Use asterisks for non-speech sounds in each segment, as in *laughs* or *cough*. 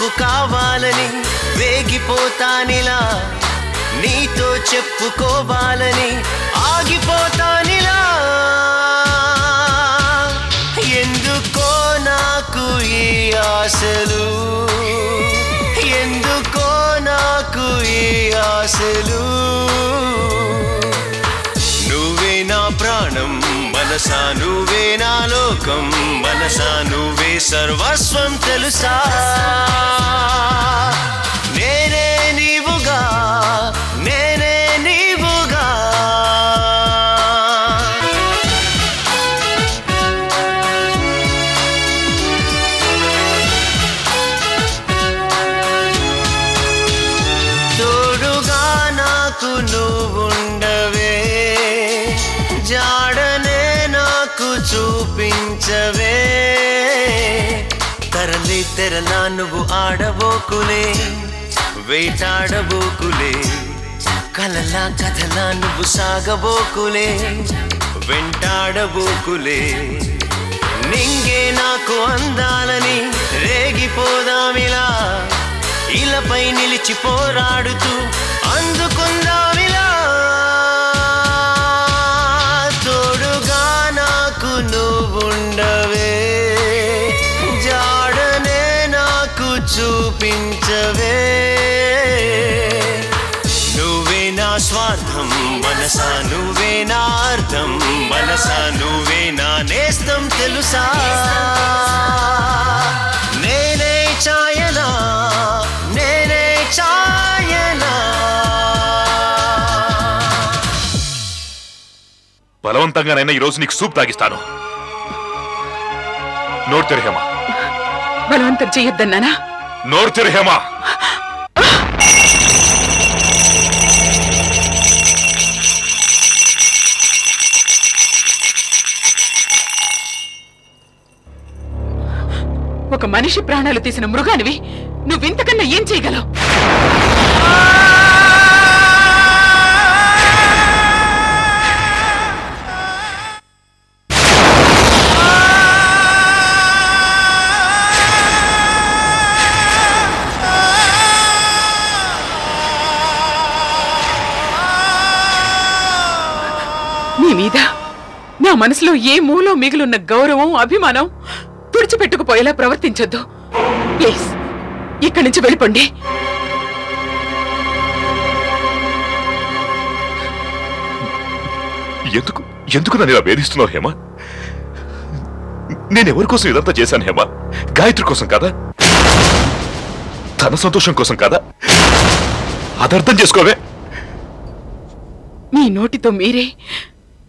నాకు కావాలని వేగిపోతానిలా నీతో చెప్పుకోవాలని ఆగిపోతానిలా. ఎందుకో నాకు ఈ ఆశలు? ఎందుకో నాకు ఈ ఆశలు? మనసా నువ్వే నా లోకం మనసా నువ్వే సర్వస్వం తెలుసా? చూపించవే తరలి తెరలా నువ్వు ఆడబోకులే వేటాడబోకులే. కలలా కథలా నువ్వు సాగబోకులే వెంటాడబోకులే. నింగే నాకు అందాలని రేగిపోదామిలా ఇలపై నిలిచి పోరాడుతూ అందుకుందామిలా. చూపించవే నువ్వే నా స్వార్థం మనసా నువ్వే నా అర్థం మనసా నువ్వే నా నేస్తం తెలుసా నేనే ఛాయనా నేనే ఛాయనా బలవంతంగానైనా ఈ రోజు నీకు సూప్ తాగిస్తాను. నోరు తెరు హేమ బలవంతం చెయ్యొద్దన్నానా నోరు తెరు హేమ. ఒక మనిషి ప్రాణాలు తీసిన మృగానివి నువ్వింతకన్నా ఏం చేయగలవు? మనసులో ఏ మూలో మిగిలిన గౌరవం అభిమానం తుడిచిపెట్టుకుపోయేలా ప్రవర్తించొద్దు. ప్లీజ్ ఇక్కడి నుంచి వెళ్ళిపోండి. ఎందుకు ఎందుకు నన్ను ఇలా వేధిస్తున్నావు హేమ? నేను ఎవరి కోసం ఇదంతా చేశాను హేమ? గాయత్రి కోసం కాదా? తన సంతోషం కోసం కాదా? అదర్థం చేసుకోవే. మీ నోటితో మీరే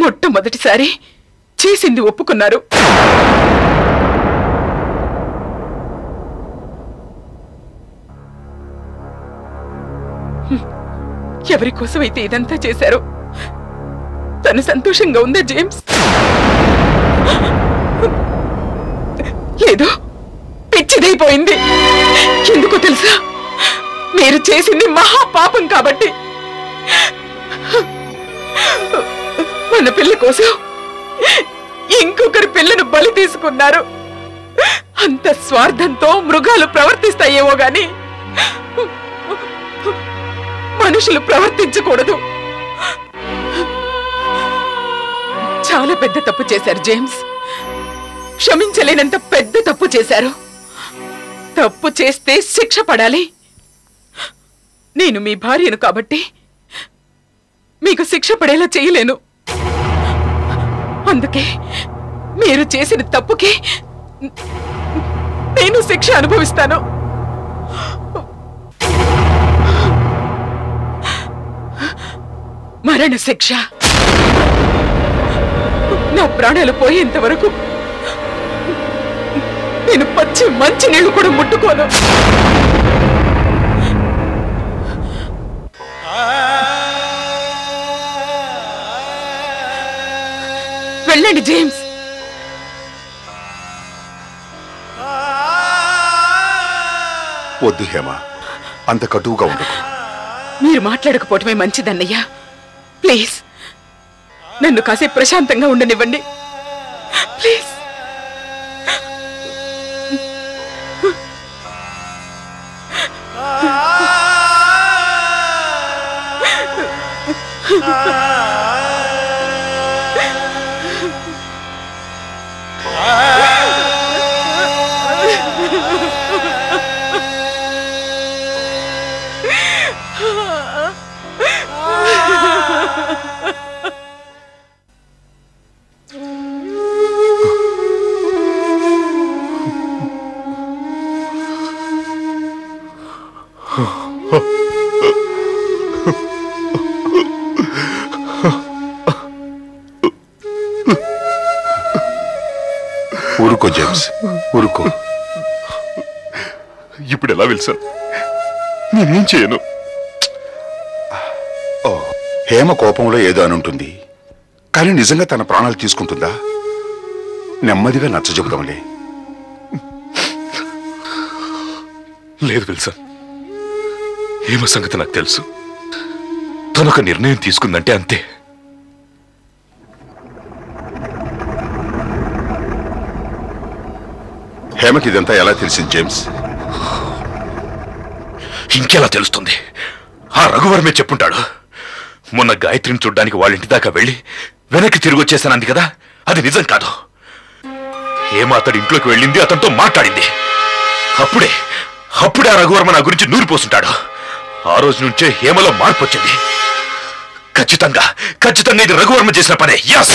మొట్టమొదటిసారి చేసింది ఒప్పుకున్నారు. ఎవరి కోసమైతే ఇదంతా చేశారో తను సంతోషంగా ఉందా జేమ్స్? లేదు పిచ్చిదైపోయింది. ఎందుకో తెలుసా? మీరు చేసింది మహా పాపం కాబట్టి. పిల్ల కోసం ఇంకొకరి పిల్లను బలి తీసుకున్నారు. అంత స్వార్థంతో మృగాలు ప్రవర్తిస్తాయేమో గాని మనుషులు ప్రవర్తించకూడదు. చాలా పెద్ద తప్పు చేశారు జేమ్స్. క్షమించలేనంత పెద్ద తప్పు చేశారు. తప్పు చేస్తే శిక్ష పడాలి. నేను మీ భార్యను కాబట్టి మీకు శిక్ష పడేలా చేయలేను. అందుకే మీరు చేసిన తప్పుకి నేను శిక్ష అనుభవిస్తాను. మరణ శిక్ష. నా ప్రాణాలు పోయేంత వరకు నేను పచ్చి మంచి నీళ్ళు కూడా ముట్టుకోను. వెళ్ళండి జేమ్స్ వద్దు హేమ. అంత కటువుగా ఉండకు. మీరు మాట్లాడకపోవటమే మంచిదన్నయ్యా. ప్లీజ్ నన్ను కాసేపు ప్రశాంతంగా ఉండనివ్వండి. ప్లీజ్ Ah *laughs* *laughs* జేమ్స్ ఊరుకో. ఇప్పుడు ఎలా విల్సన్ నేనేం చేయను? హేమ కోపంలో ఏదో అని ఉంటుంది. కానీ నిజంగా తన ప్రాణాలు తీసుకుంటుందా? నెమ్మదిగా నచ్చ చెబుదాంలే. లేదు విల్సన్ ఏమో సంగతి నాకు తెలుసు. తనొక నిర్ణయం తీసుకుందంటే అంతే. హేమకి ఇదంతా ఎలా తెలిసింది జేమ్స్? ఇంకెలా తెలుస్తుంది? ఆ రఘువర్మే చెప్పుంటాడు. మొన్న గాయత్రిని చూడ్డానికి వాళ్ళ ఇంటి దాకా వెళ్ళి వెనక్కి తిరిగి వచ్చేసానంది కదా? అది నిజం కాదు. హేమ అతడి ఇంట్లోకి వెళ్ళింది అతనితో మాట్లాడింది. అప్పుడే అప్పుడే ఆ రఘువర్మ నా గురించి నూరిపోతుంటాడు ఆ రోజు నుంచే హేమలో మార్పు వచ్చింది. ఖచ్చితంగా ఖచ్చితంగా ఇది రఘువర్మ చేసిన పనే. యాస్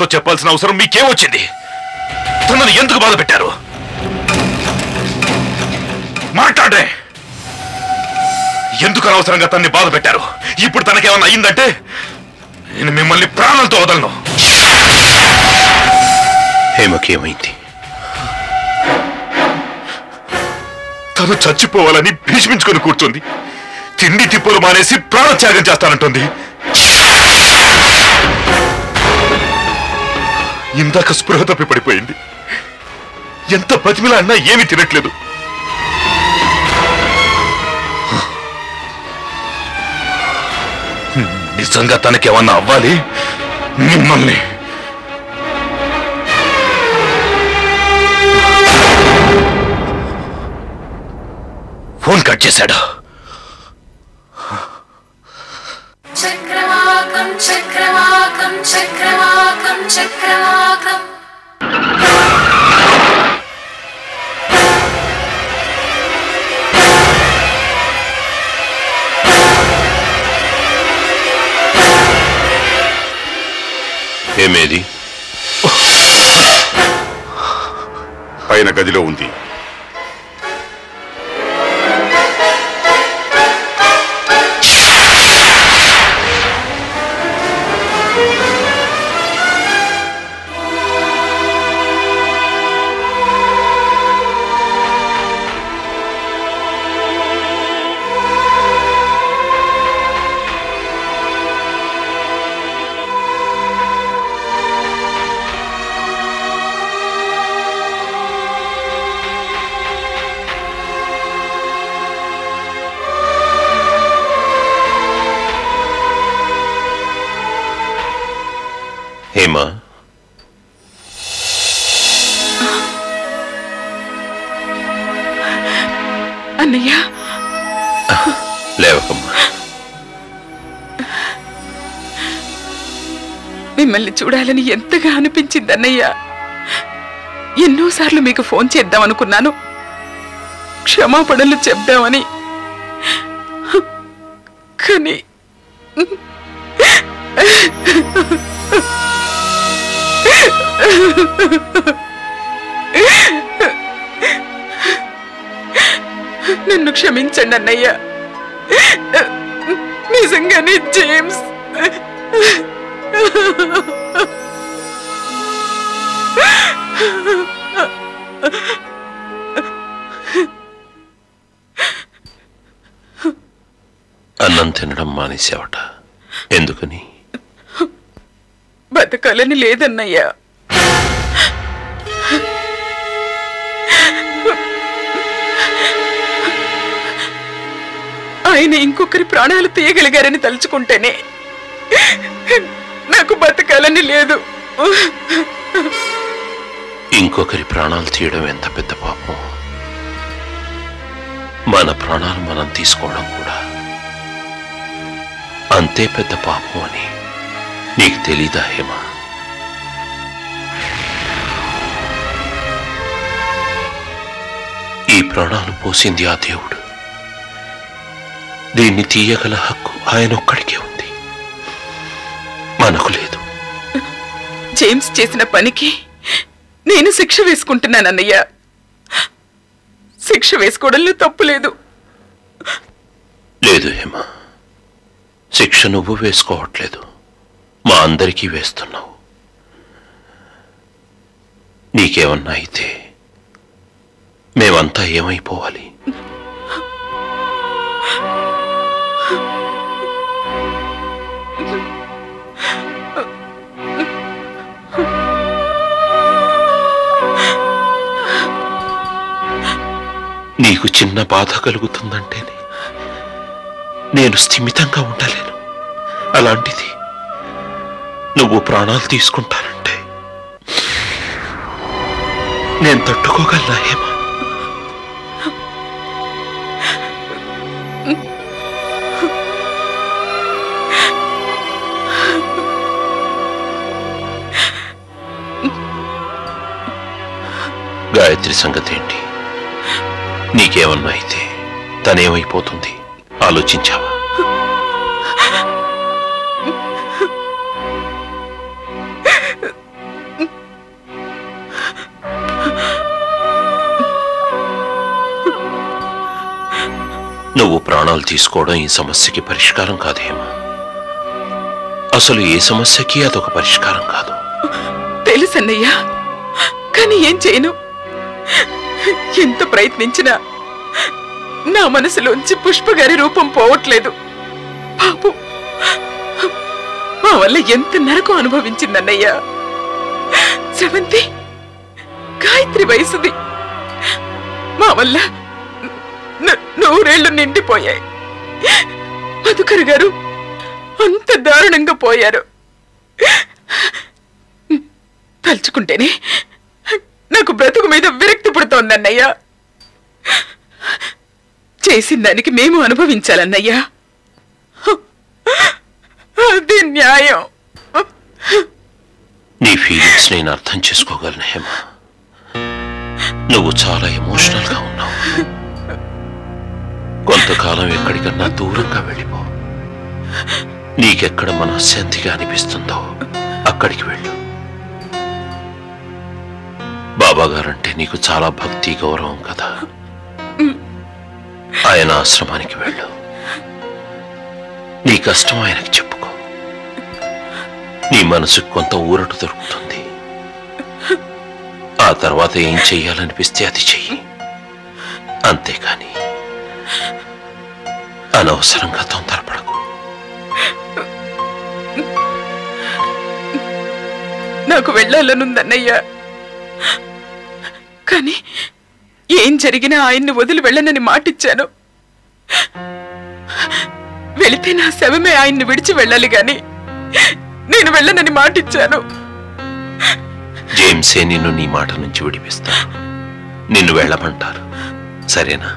ఏమోతో చెప్పాల్సిన అవసరం మీకేమొచ్చింది తనను ఎందుకు బాధ పెట్టారు? మాట్లాడే ఎందుకు అనవసరంగా తన్ని బాధ పెట్టారు? ఇప్పుడు తనకేమన్నా అయ్యిందంటే నేను మిమ్మల్ని ప్రాణాలతో వదలను. హేమకి ఏమైంది? తను చచ్చిపోవాలని భీష్మించుకొని కూర్చుంది. తిండి తిప్పులు మానేసి ప్రాణత్యాగం చేస్తానంటుంది. ఇందాక స్పృహ తప్పి పడిపోయింది. ఎంత బతిమిలా అన్నా ఏమీ తినట్లేదు. నిజంగా తనకేమన్నా అవ్వాలి? మిమ్మల్ని. ఫోన్ కట్ చేశాడు. చక్రవాకం చక్రవాకం చక్రవాకం. చక్రవాకం. ఏమేది? పైన గదిలో ఉంది. మిమ్మల్ని చూడాలని ఎంతగా అనిపించింది అన్నయ్య ఎన్నోసార్లు మీకు ఫోన్ చేద్దాం అనుకున్నాను. క్షమాపణలు చెప్దామని కానీ నన్ను క్షమించండి అన్నయ్య. నిజంగానే జేమ్స్. అన్నం తినడం మానేసావట ఎందుకని? బతకాలని లేదన్నయ్యా. ఆయన ఇంకొకరి ప్రాణాలు తీయగలిగారని తలుచుకుంటేనే నాకు బతకాలని లేదు. ఇంకొకరి ప్రాణాలు తీయడం ఎంత పెద్ద పాపం? మన ప్రాణాలు మనం తీసుకోవడం కూడా అంతే పెద్ద పాపం అని నీకు తెలీదా హేమా? ఈ ప్రాణాలు పోసింది ఆ దేవుడు. దీన్ని తీయగల హక్కు ఆయన ఒక్కడికే ఉంది. మనకు లేదు. జేమ్స్ చేసిన పనికి నేను శిక్ష వేసుకుంటున్నానన్నయ్య శిక్ష వేసుకోవడంలో తప్పు లేదు. లేదు హేమ. శిక్ష నువ్వు వేసుకోవట్లేదు. మా అందరికీ వేస్తున్నావు. నీకేమన్నా అయితే మేమంతా ఏమైపోవాలి? నీకు చిన్న బాధ కలుగుతుందంటేనే నేను స్థిమితంగా ఉండలేను. అలాంటిది నువ్వు ప్రాణాలు తీసుకుంటానంటే నేను తట్టుకోగలనా హేమా? గాయత్రి సంగతి ఏంటి? నీకేమన్నా అయితే తనేమైపోతుంది? ఆలోచించావా? నువ్వు ప్రాణాలు తీసుకోవడం ఈ సమస్యకి పరిష్కారం కాదేమా? అసలు ఏ సమస్యకి అదొక పరిష్కారం కాదు. తెలుసన్నయ్యా కానీ ఏం చేయను? ఎంత ప్రయత్నించినా నా మనసులోంచి పుష్ప గారి రూపం పోవట్లేదు. పాపం. మా వల్ల ఎంత నరకం అనుభవించిందన్నయ్యా. సెవంతి గాయత్రి వయసుది. మా వల్ల న- నూరేళ్ళు నిండిపోయాయి. మధుకర్ గారు అంత దారుణంగా పోయారు. తలుచుకుంటేనే నాకు బ్రతుకు మీద విరక్తి పుడుతోందన్నయ్యా. చేసిన దానికి మేము అనుభవించాలన్నయ్యా. అది న్యాయం. నీ ఫీలింగ్స్ నేను అర్థం చేసుకోగలను హేమ. నువ్వు చాలా ఎమోషనల్గా ఉన్నావు. కొంతకాలం ఎక్కడికన్నా దూరంగా వెళ్ళిపో. నీకెక్కడ మనశ్శాంతిగా అనిపిస్తుందో అక్కడికి వెళ్ళు. బాబా గారంటే నీకు చాలా భక్తి గౌరవం కదా. ఆయన ఆశ్రమానికి వెళ్ళు. నీ కష్టం ఆయనకి చెప్పుకో. నీ మనసుకు కొంత ఊరట దొరుకుతుంది. ఆ తర్వాత ఏం చెయ్యాలనిపిస్తే అది చెయ్యి. అంతేకాని అనవసరంగా తొందరపడకు. నాకు వెళ్ళాలనుందన్నయ్యా. కానీ ఏం జరిగినా ఆయన్ని వదిలి వెళ్ళనని మాటిచ్చాను. వెళితే నా శవమే ఆయన్ని విడిచి వెళ్ళాలి గాని నేను వెళ్ళనని మాటిచ్చాను. జేమ్సే నిన్ను నీ మాట నుంచి విడిపిస్తాను నిన్ను వెళ్ళమంటారు. సరేనా?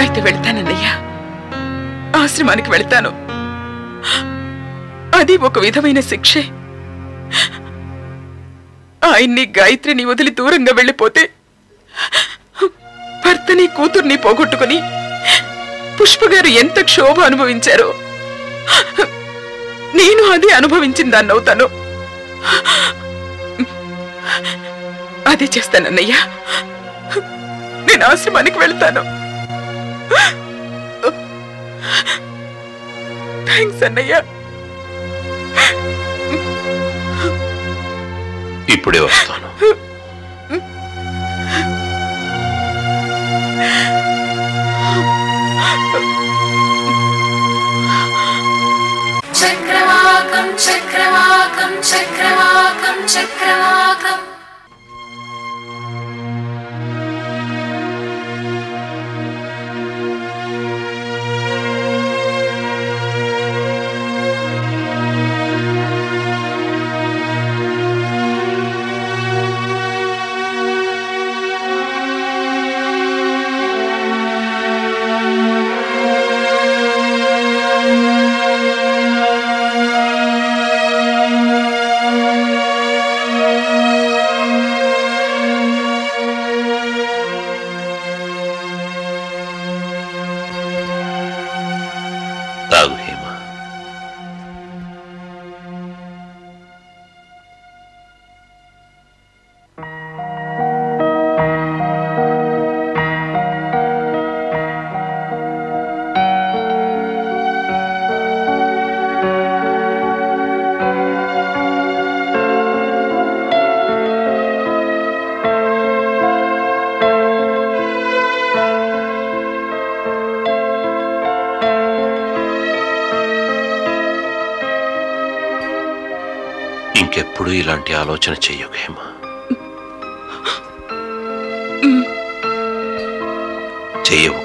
అయితే వెళ్తానన్నయ్యా. ఆశ్రమానికి వెళ్తాను. అది ఒక విధమైన శిక్షే. ఆయన్ని గాయత్రిని వదిలి దూరంగా వెళ్ళిపోతే భర్తని కూతుర్ని పోగొట్టుకుని పుష్పగారు ఎంత క్షోభ అనుభవించారో నేను అది అనుభవించిందాన్ని అవుతాను అదే చేస్తానన్నయ్యా. నేను ఆశ్రమానికి వెళ్తాను. థ్యాంక్స్ అన్నయ్య. ఇప్పుడే వస్తాను. చక్రవాకం చక్రవాకం చక్రవాకం చక్రవాకం. ఇలాంటి ఆలోచన చెయ్యకు హేమ. చెయ్యవు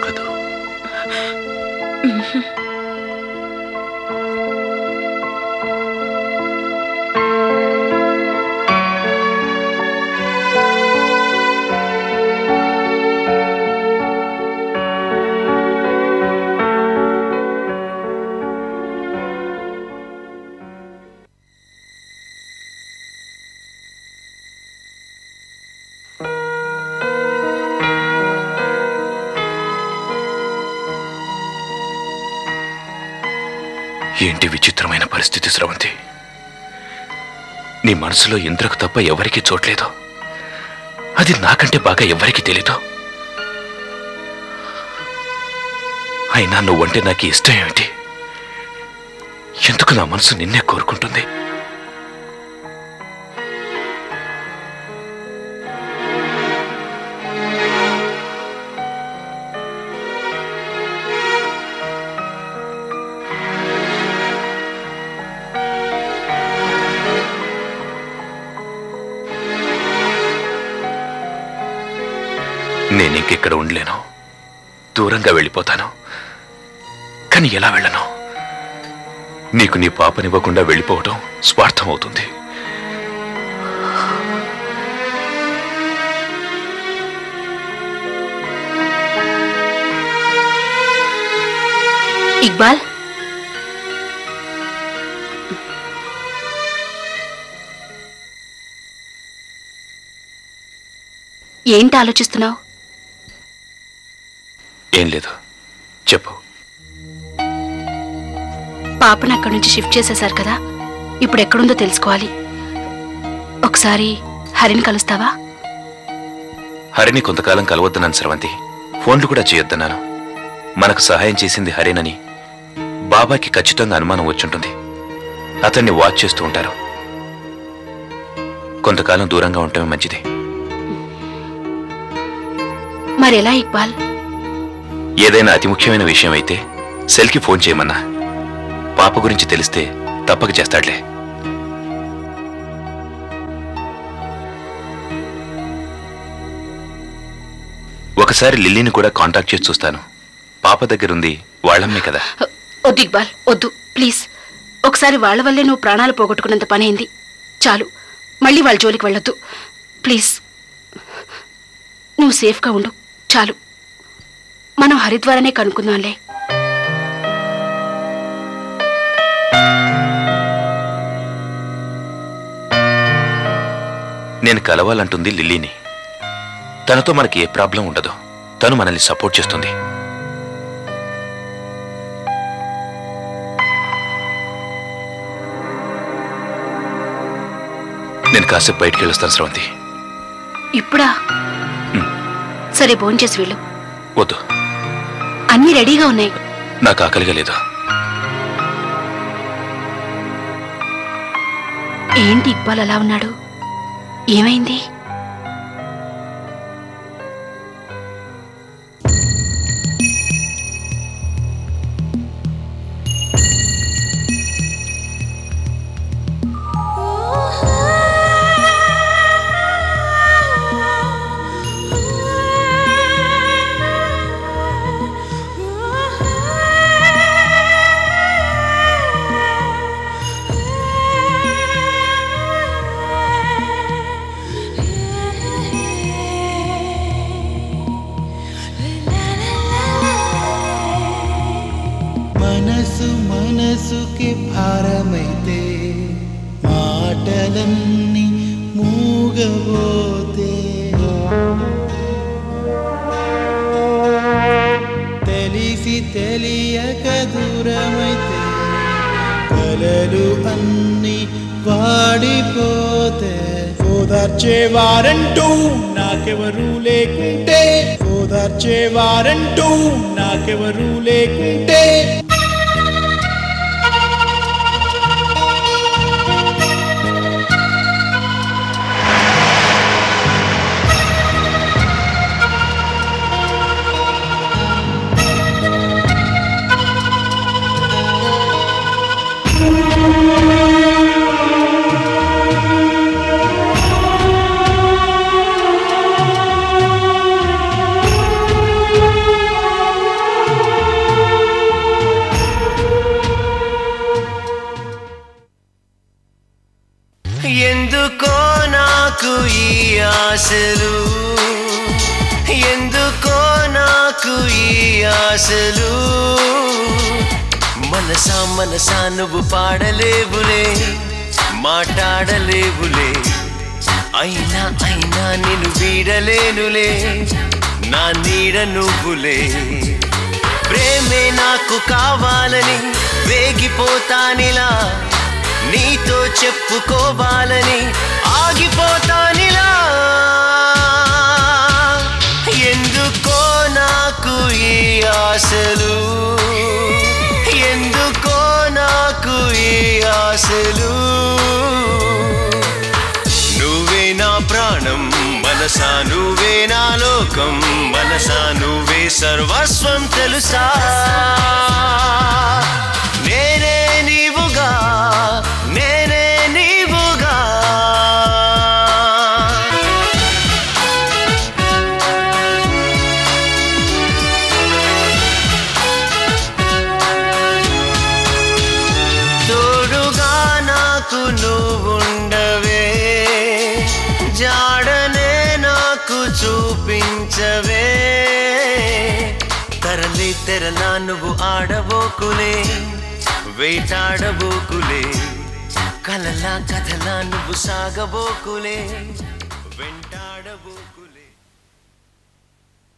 ఏంటి విచిత్రమైన పరిస్థితి స్రవంతి నీ మనసులో ఇంద్రకు తప్ప ఎవరికీ చోట్లేదు. అది నాకంటే బాగా ఎవరికి తెలీదు. అయినా నువ్వంటే నాకు ఇష్టం ఏమిటి? ఎందుకు నా మనసు నిన్నే కోరుకుంటుంది? నేను ఇంకెక్కడ ఉండలేను. దూరంగా వెళ్ళిపోతాను. కానీ ఎలా వెళ్ళను? నీకు నీ పాపనివ్వకుండా వెళ్ళిపోవడం స్వార్థం అవుతుంది. ఇక్బాల్? ఏంటి ఆలోచిస్తున్నావు? ఏం లేదు. చెప్పు. పాపను అక్కడి నుంచి షిఫ్ట్ చేసేశారు కదా. ఇప్పుడు ఎక్కడుందో తెలుసుకోవాలి. ఒకసారి హరిని కలుస్తావా? హరిని కొంతకాలం కలవద్దన్నాను స్రవంతి. ఫోన్లు కూడా చేయొద్దన్నాను. మనకు సహాయం చేసింది హరేనని బాబాకి ఖచ్చితంగా అనుమానం వచ్చుంటుంది. అతన్ని వాచ్ చేస్తూ ఉంటారు. కొంతకాలం దూరంగా ఉండటమే మంచిది. మరెలా ఇక్బాల్? ఏదైనా అతి ముఖ్యమైన విషయం అయితే సెల్కి ఫోన్ చేయమన్నా. పాప గురించి తెలిస్తే తప్పక చేస్తాడులే. ఒకసారి లిల్లీని కూడా కాంటాక్ట్ చేసి చూస్తాను. పాప దగ్గరుంది వాళ్ళమ్మే కదా. వద్దు ఇక్బాల్ వద్దు ప్లీజ్. ఒకసారి వాళ్ళ వల్లే నువ్వు ప్రాణాలు పోగొట్టుకున్నంత పని అయింది. చాలు మళ్ళీ వాళ్ళ జోలికి వెళ్ళొద్దు. ప్లీజ్. నువ్వు సేఫ్గా ఉండు చాలు. మనం హరిద్వారనే కనుక్కుందాంలే. నేను కలవాలంటుంది లిల్లీని. తనతో మనకి ఏ ప్రాబ్లం ఉండదు. తను మనల్ని సపోర్ట్ చేస్తుంది. నేను కాసేపు బయటికి వెళ్ళొస్తాను స్రవంతి ఇప్పుడా? సరే భోంచేసి వెళ్ళు. వద్దు. అన్నీ రెడీగా ఉన్నాయి. నాకు ఆకలిగా లేదు? ఏంటి ఇక్బాల్ అలా ఉన్నాడు? ఏమైంది? మనసా మనసా నువ్వు పాడలేవులే మాట్లాడలేవులే అయినా అయినా నేను వీడలేనులే నా నీడ నువ్వులే. ప్రేమే నాకు కావాలని వేగిపోతానిలా నీతో చెప్పుకోవాలని ఆగిపోతానిలా. ఎందుకో నాకు ఈ ఆశలు? ఆశలు. నువ్వే నా ప్రాణం మనసా నువ్వే నా లోకం మనసా నువ్వే సర్వస్వం తెలుసా? ఆడబోకులే వేటాడబోకులే కలలా కథలా నువ్వు సాగబోకులే.